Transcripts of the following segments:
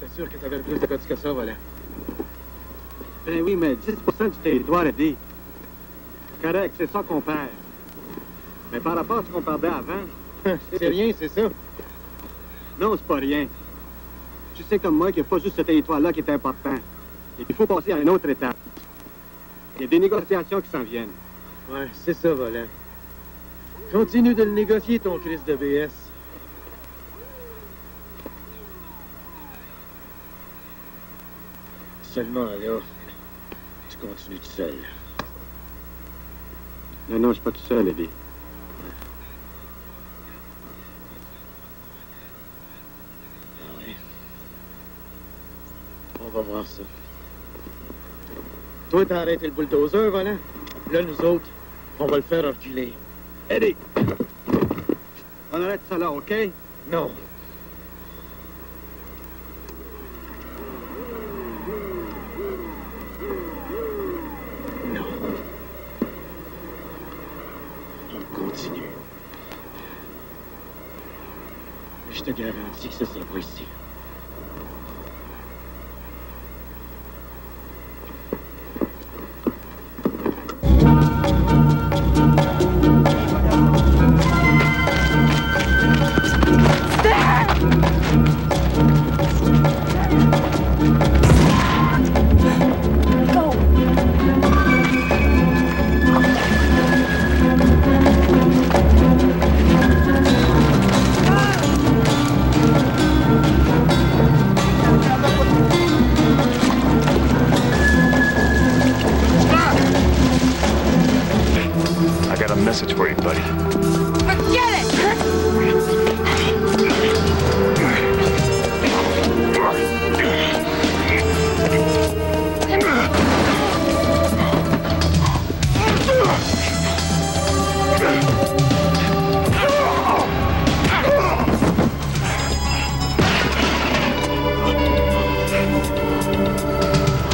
J'étais sûr que t'avais plus de cotes que ça, voilà. Ben oui, mais 10% du territoire, dit. Correct, c'est ça qu'on perd. Mais par rapport à ce qu'on perdait avant... c'est rien, c'est ça. Non, c'est pas rien. Tu sais comme moi qu'il n'y a pas juste ce territoire-là qui est important. Et qu'il faut passer à une autre étape. Il y a des négociations qui s'en viennent. Ouais, c'est ça, Volant. Continue de le négocier, ton Christ de BS. Seulement, là, tu continues tout seul. Non, non, je suis pas tout seul, Eddie. Ah oui? On va voir ça. Toi, t'as arrêté le bulldozer, Volant. Là, nous autres, on va le faire reculer. Eddie! On arrête ça là, OK? Non. On continue. Je te garantis que ce sera pas ici.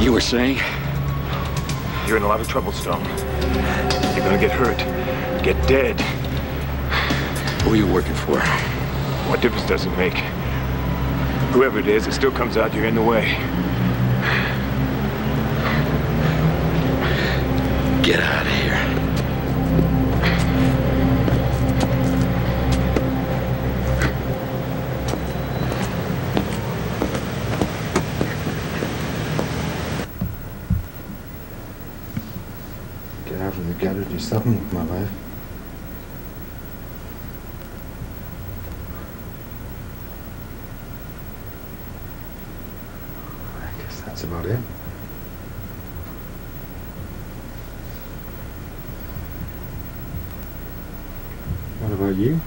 You were saying? You're in a lot of trouble, Stone. You're gonna get hurt, get dead. Who are you working for? What difference does it make? Whoever it is, it still comes out you're in the way. Get out of here. The do something with my life. I guess that's about it. What about you?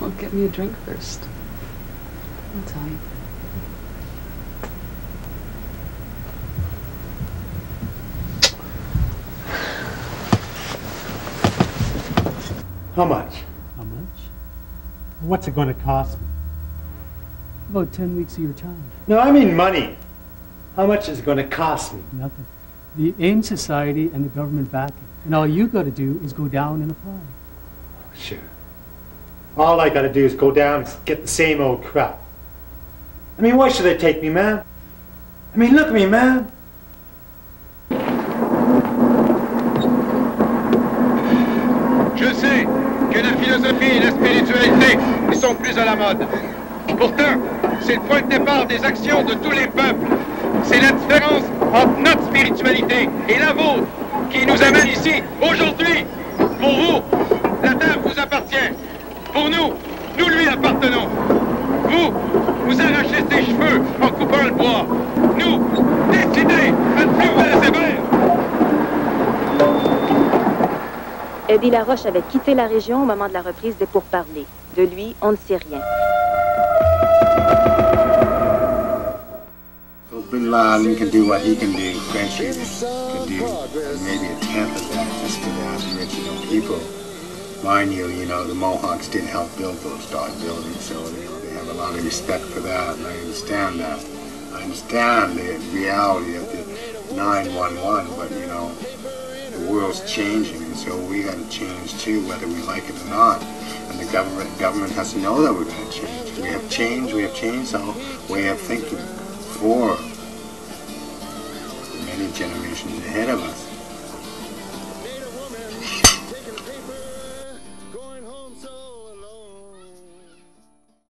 Well, get me a drink first. I'll tell you. How much? How much? What's it going to cost me? About 10 weeks of your time. No, I mean money. How much is it going to cost me? Nothing. The AIM Society and the government backing. And all you got to do is go down and apply. Oh, sure. All I gotta do is go down and get the same old crap. I mean, why should they take me, man? I mean, look at me, man. Je sais que la philosophie et la spiritualité sont plus à la mode. Pourtant, c'est le point de départ des actions de tous les peuples. C'est la différence entre notre spiritualité et la vôtre qui nous amène ici aujourd'hui. Pour vous, la terre vous appartient. Pour nous, nous lui appartenons. Vous, vous arrachez ses cheveux en coupant le bois. Nous, décidez à ne plus vous laisser faire. Eddie Laroche avait quitté la région au moment de la reprise des pourparlers. De lui, on ne sait rien. Bin Laden can do what he can do, Gentry can do, maybe a tenth of that just to the original people. Mind you, you know, the Mohawks did help build those dog buildings, so they, they have a lot of respect for that, and I understand that. I understand the reality of the 911, but, you know, the world's changing, and so we got to change too, whether we like it or not. And the government government has to know that we're going to change. We have changed. We have changed our way of thinking for many generations ahead of us.